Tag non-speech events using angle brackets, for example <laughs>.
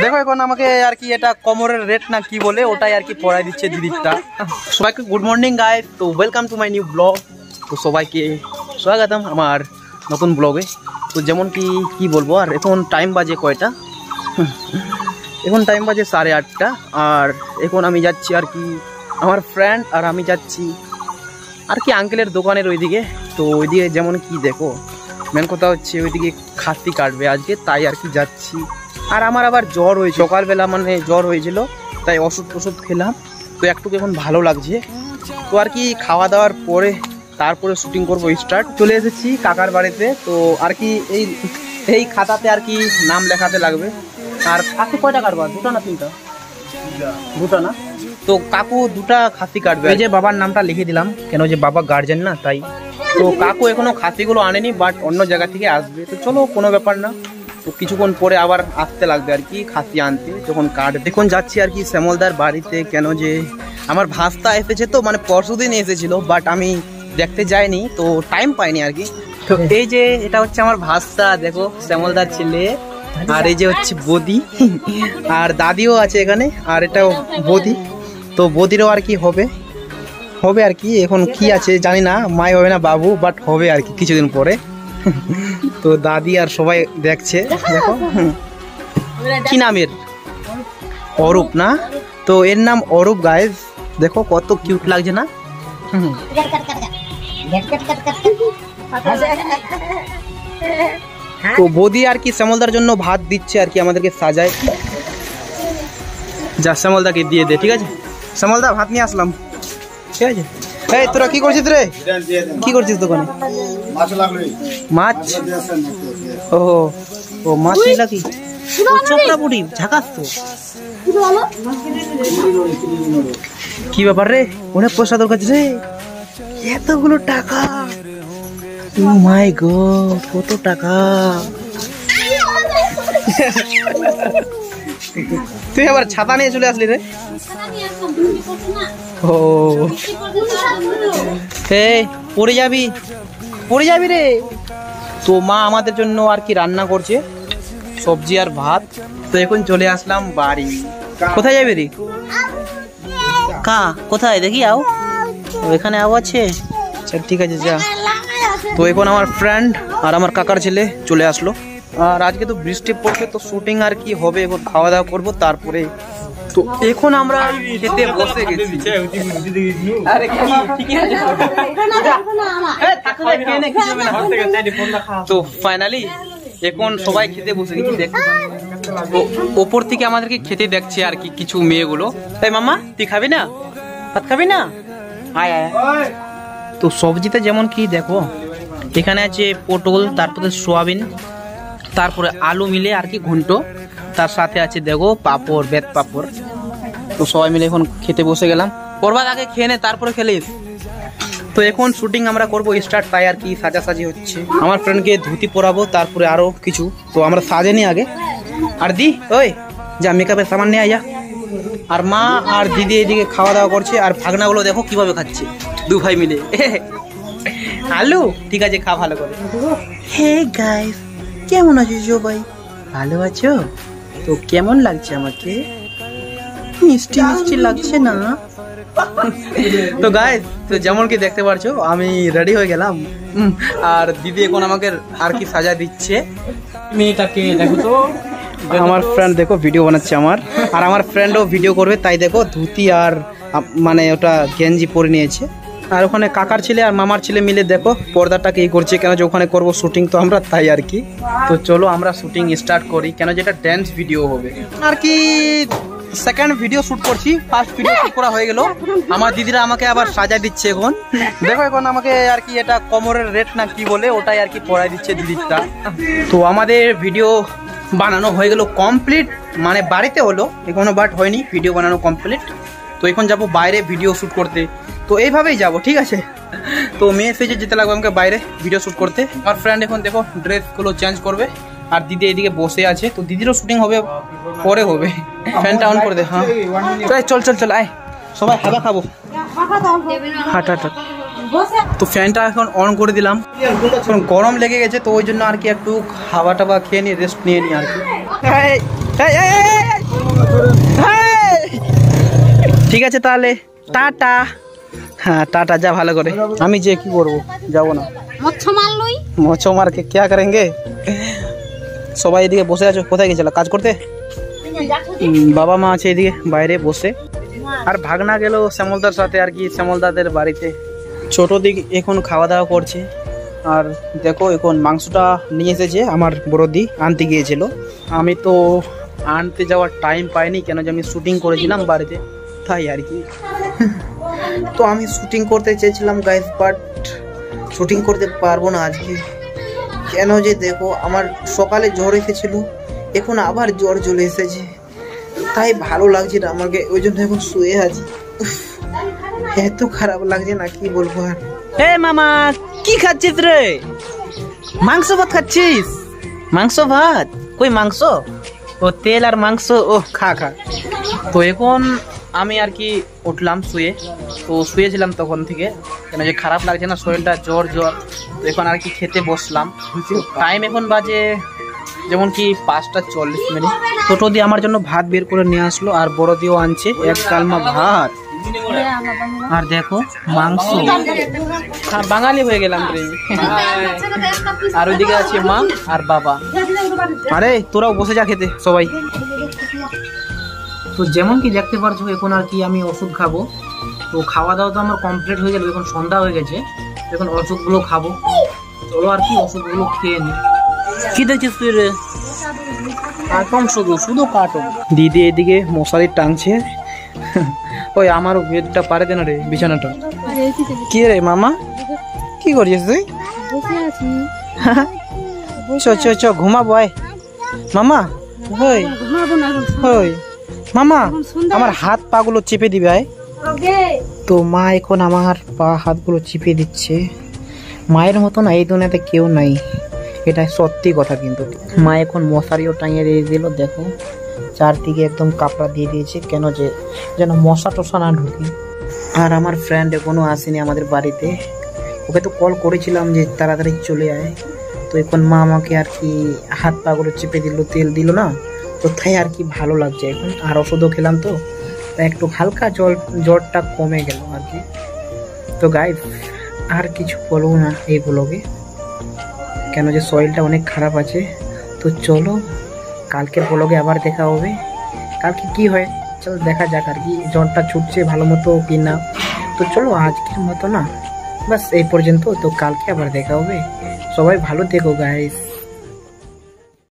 দেখো এখন আমাকে আর কি এটা কমরের রেট না কি বলে, ওটাই আর কি পড়াই দিচ্ছে দিদিরটা। সবাইকে গুড মর্নিং গাইস তো welcome to my new blog তো সবাইকে স্বাগতম আমার নতুন ব্লগে তো যেমন কি কি বলব, আর এখন টাইম বাজে কয়টা? এখন টাইম বাজে সাড়ে আটটা। আর এখন আমি যাচ্ছি আর কি আমার ফ্রেন্ড আর আমি যাচ্ছি আর কি আঙ্কেলের দোকানের ওইদিকে। তো ওইদিকে যেমন কি দেখো মেন কথা হচ্ছে ওইদিকে খাসি কাটবে আজকে, তাই আর কি যাচ্ছি। আর আমার আবার জ্বর হয়েছে। সকালবেলা মানে জ্বর হয়েছিল, তাই ওষুধ টষুধ খেলাম। তো একটু এখন ভালো লাগছে। তো আর কি খাওয়া দাওয়ার পরে তারপরে শুটিং করব স্টার্ট চলে এসেছি কাকার বাড়িতে। তো আর কি এই এই খাতাতে আর কি নাম লেখাতে লাগবে। আর কাকু কয়টা কাটবা? দুটা না তিনটা? দুটা না? তো কাকু দুটা খাসি কাটবে। এই যে বাবার নামটা লিখে দিলাম, কেন যে বাবা গার্জেন না, তাই। তো কাকু এখনও খাসিগুলো আনেনি বাট অন্য জায়গা থেকে আসবে। তো চলো, কোনো ব্যাপার না। তো কিছুক্ষণ পরে আবার আসতে লাগবে আর কি খাসি আনতে। যখন কাট দেখুন যাচ্ছি আর কি শ্যামলদার বাড়িতে কেন যে আমার ভাস্তা এসেছে তো মানে পরশু দিন এসেছিল বাট আমি দেখতে যাইনি তো টাইম পাইনি আর কি। তো এই যে এটা হচ্ছে আমার ভাস্তা দেখো শ্যামলদার ছেলে আর এই যে হচ্ছে বদি <laughs> আর দাদিও আছে এখানে আর এটাও বদি। তো বদিরও আর কি হবে হবে আর কি এখন কি আছে জানি না মাই হবে না বাবু বাট হবে আর কি কিছুদিন পরে। <laughs> তো দাদি আর সবাই দেখছে দেখো। কি নামের অরূপ না? তো এর নাম অরূপ গায়েস দেখো কত কিউট লাগছে না। তো বদি আর কি শ্যামলদার জন্য ভাত দিচ্ছে আর কি আমাদেরকে সাজায়। যা শ্যামলদাকে দিয়ে দে ঠিক আছে? শ্যামলদা ভাত নিয়ে আসলাম। ঠিক আছে? এই, তোরা কি করছিস রে? কি করছিস দোকানে? মাছ? ও ও মাছ নিলা তো। কি ব্যাপার রে? অনেক পয়সা দরকার রে। এতগুলো টাকা। ও মাই গড, কত টাকা। <laughs> তুই আবার ছাতা নিয়ে চলে আসলি রে? ও। পড়ে যাবি? পড়ে যাবি রে? তো মা আমাদের জন্য আর কি রান্না করছে? সবজি আর ভাত। তো এখন চলে আসলাম বাড়ি। কোথায় যাবি রে কা, কোথায়? দেখি আও। এখানে আও আছে? আচ্ছা ঠিক আছে, যা। তো এখন আমার ফ্রেন্ড আর আমার কাকার ছেলে চলে আসলো। আর আজকে তো বৃষ্টি পড়ছে, তো শুটিং আর কি হবে এখন খাওয়া দাওয়া করব তারপরে। তো এখন আমরা খেতে বসে গেছি। না। তো ফাইনালি এখন সবাই খেতে বসে গেছি দেখতে তো ওপর থেকে আমাদেরকে খেতে দেখছে আর কি, কিছু মেয়েগুলো। তাই মামা তুই খাবি না? ভাত খাবি না। তো সবজিতে যেমন কি, দেখো, এখানে আছে পটল, তারপরে সোয়াবিন তারপরে আলু মিলে আর কি ঘন্ট। তার সাথে আছে দেখো পাপড়, বেত পাপড়। তো সবাই মিলে এখন খেতে বসে গেলাম। পরবার আগে খেয়ে নে, তারপরে খেলিস। তো এখন শুটিং আমরা করব স্টার্ট তাই আর কি সাজাসাজি হচ্ছে। আমার ফ্রেন্ডকে ধুতি পরাবো, তারপরে আরও কিছু। তো আমরা সাজেনি আগে। আর দি, ওই, যা মেকআপের সামান নিয়ে যা। আর মা আর দিদি এদিকে খাওয়া দাওয়া করছে, আর ভাগনাগুলো দেখো কীভাবে খাচ্ছে। দু ভাই মিলে। <laughs> আলু, ঠিক আছে, খা ভালো করে। হে গাইস কেমন আছো সবাই? ভালো আছো? তো কেমন লাগছে আমাকে? মিষ্টি মিষ্টি লাগছে না? তো গাইস তো যেমন কি দেখতে পারছ আমি রেডি হয়ে গেলাম। আর দিদি এখন আমাকে আর কি সাজা দিচ্ছে। মেয়েটাকে দেখো তো আমার ফ্রেন্ড দেখো ভিডিও বানাচ্ছে আমার। আর আমার ফ্রেন্ডও ভিডিও করবে তাই দেখো ধুতি আর মানে ওটা গেঞ্জি পরে নিয়েছে। আর ওখানে কাকার ছেলে আর মামার ছেলে মিলে দেখো, পর্দাটাকে ই করছে, কেন যে ওখানে করব শুটিং তো আমরা তাই আর কি। তো চলো আমরা শুটিং স্টার্ট করি, কেন যেটা ড্যান্স ভিডিও হবে। আর কি সেকেন্ড ভিডিও শুট করছি ফার্স্ট ভিডিও শুট করা হয়ে গেল। আমার দিদিরা আমাকে আবার সাজা দিচ্ছে এখন। দেখো এখন আমাকে আর কি এটা কমরের রেট না কি বলে, ওটাই আর কি পড়াই দিচ্ছে দিদিটা তো আমাদের ভিডিও বানানো হয়ে গেল কমপ্লিট মানে বাড়িতে হলো, এখনও বাট হয়নি ভিডিও বানানো কমপ্লিট তো এখন যাব বাইরে ভিডিও শ্যুট করতে। তো এইভাবেই যাব ঠিক আছে? তো মেয়ে সেজে যেতে লাগবে আমাকে বাইরে ভিডিও শ্যুট করতে। আমার ফ্রেন্ড এখন দেখো ড্রেসগুলো চেঞ্জ করবে আর দিদি এদিকে বসে আছে। তো দিদিরও শুটিং হবে পরে হবে। ফ্যানটা অন করে দে হ্যাঁ। চল চল চল আয়। সবাই খাবা খাব। হাট হাট। তো ফ্যানটা এখন অন করে দিলাম। গরম লেগে গেছে তো ওই জন্য আর কি একটু হাওয়া টাওয়া খেয়ে নিই রেস্ট নিয়ে নিই আর কি। হ্যাঁ। হ্যাঁ। ঠিক আছে তাহলে। টাটা। হ্যাঁ টাটা যা ভালো করে। আমি যে কি করব? যাব না। মচ্ছ মারকে কে করেঙ্গে? সবাই এদিকে বসে আছো কোথায় গেছিল? কাজ করতে? বাবা মা আছে এদিকে বাইরে বসে। আর ভাগনা গেল শ্যামলদার সাথে আর কি শ্যামলদাদের বাড়িতে। ছোট দিক এখন খাওয়া দাওয়া করছে। আর দেখো এখন মাংসটা নিয়ে এসেছে আমার বড়দি আনতে গিয়েছিল। আমি তো আনতে যাওয়ার টাইম পাইনি কেন যে আমি শুটিং করেছিলাম বাড়িতে। তাই আর কি। তো আমি শুটিং করতে চেয়েছিলাম গাইজ বাট শুটিং করতে পারব না আজকে। কেন যে দেখো, আমার সকালে জ্বর এসেছিল, এখন আবার জ্বর চলে এসেছে। তাই ভালো লাগছে না আমাকে, ওই জন্য এখন শুয়ে আছি। এত খারাপ লাগছে না, কি বলব আর। এ মামা, কি খাচ্ছিস রে? মাংস ভাত খাচ্ছিস? মাংস ভাত? কই মাংস? ও তেল আর মাংস ও খা খা। তো এখন আমি আর কি উঠলাম শুয়ে। তো শুয়েছিলাম তখন থেকে। কেন যে খারাপ লাগছে না, শরীরটা জ্বর জ্বর। তো এখন আর কি খেতে বসলাম। টাইম এখন বাজে যেমন কি পাঁচটা চল্লিশ মিনিট। ছোটো দিয়ে আমার জন্য ভাত বের করে নিয়ে আসলো আর বড় দিয়েও আনছে এক কালমা ভাত। আর দেখো মাংস। হ্যাঁ বাঙালি হয়ে গেলাম রে। আর ওইদিকে আছে মা আর বাবা। আরে তোরাও বসে যা খেতে, সবাই। তো যেমন কি দেখতে পারছ এখন আর কি আমি ওষুধ খাব। তো খাওয়া দাওয়া তো আমার কমপ্লিট হয়ে গেল এখন সন্ধ্যা হয়ে গেছে। এখন ওষুধগুলো খাব। চলো আর কি ওষুধগুলো খেয়ে নি। কি দেখছিস তুই রে? কাটম শুধু শুধু কাটম দিদি এদিকে মশারি টানছে। ওই আমারও বেডটা পারে দেন রে বিছানাটা? কি রে মামা? কি করছিস তুই? চ চ চ ঘুমাবো আয়। মামা হই। ঘুমাবো না। হই। মামা আমার হাত পাগুলো চেপে দিবে তো মা এখন আমার পা হাতগুলো চেপে দিচ্ছে। মায়ের মতো না এই দুনিয়াতে কেউ নাই। এটা সত্যি কথা কিন্তু। মা এখন মশারিও টাঙিয়ে দিয়ে দিল দেখো। চারদিকে একদম কাপড়া দিয়ে দিয়েছে কেন যে যেন মশা টশা না ঢুকে। আর আমার ফ্রেন্ড এখনও আসেনি আমাদের বাড়িতে। ওকে তো কল করেছিলাম যে তাড়াতাড়ি চলে আয়। তো এখন মা আমাকে আর কি হাত পাগুলো চেপে দিল তেল দিল না? তো আর কি ভালো লাগছে? এখন আর ওষুধও খেলাম তো। একটু হালকা জল, জ্বরটা কমে গেল আর কি। তো গাই আর কিছু বলব না এই ব্লগে কেন যে শরীরটা অনেক খারাপ আছে। তো চলো কালকে ব্লগে আবার দেখা হবে। কালকে কি হয়? চলো দেখা যাক আর কি, জ্বরটা ছুটছে ভালো মতো কি না। তো চলো আজকের মতো না। বাস এই পর্যন্ত। তো কালকে আবার দেখা হবে। সবাই ভালো থেকো গাইস